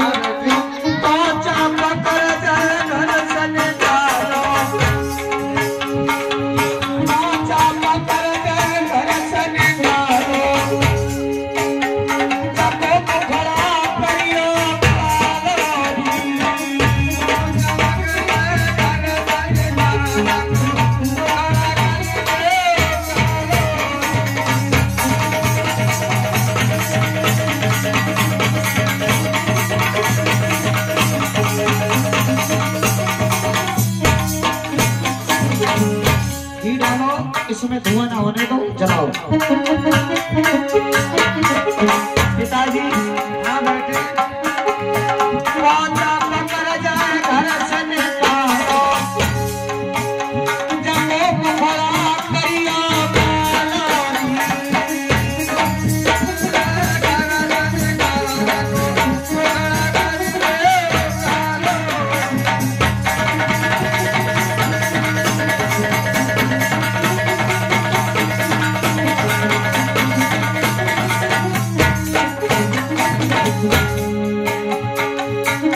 아멘. में धुआँ ना होने दो जलाओ। पिताजी हाँ बैठे।